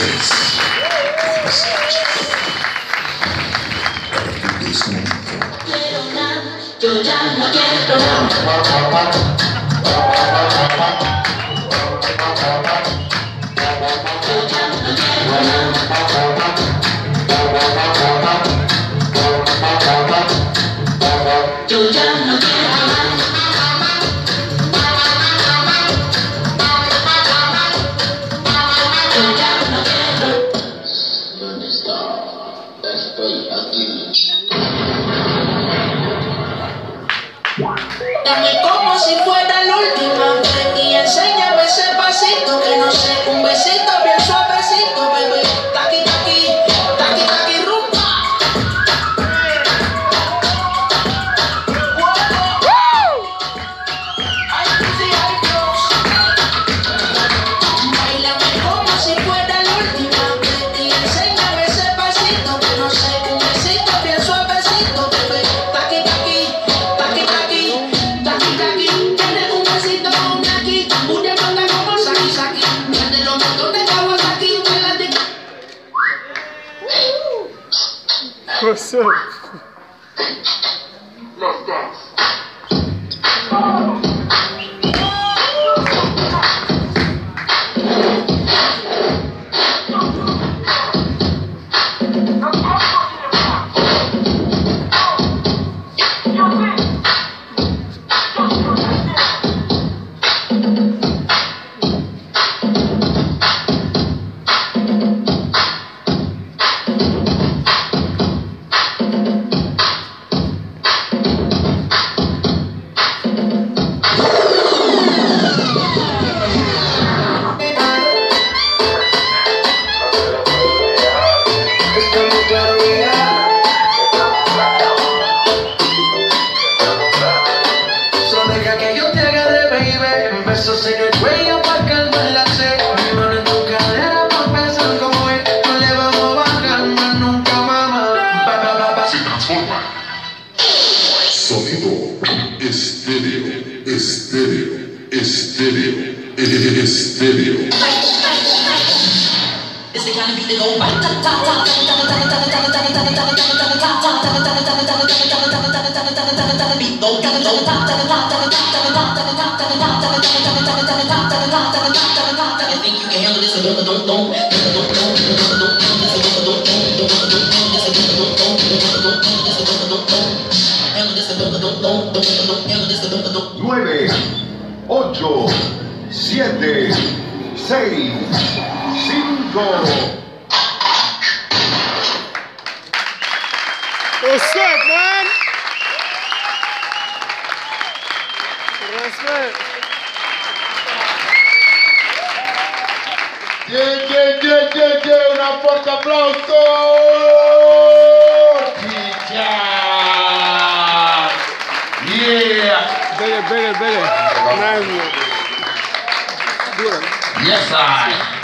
says, Yo ya no quiero. Estoy aquí. Dame como si fuera la última. What's up? Let's dance. transforma. Sonido estéreo, estéreo, estéreo, estéreo. It's the kind of beat that go I think. 9, 8, 7, 6, 5. What's man? Fuerte aplauso. Nice one. Dura. Yes, I.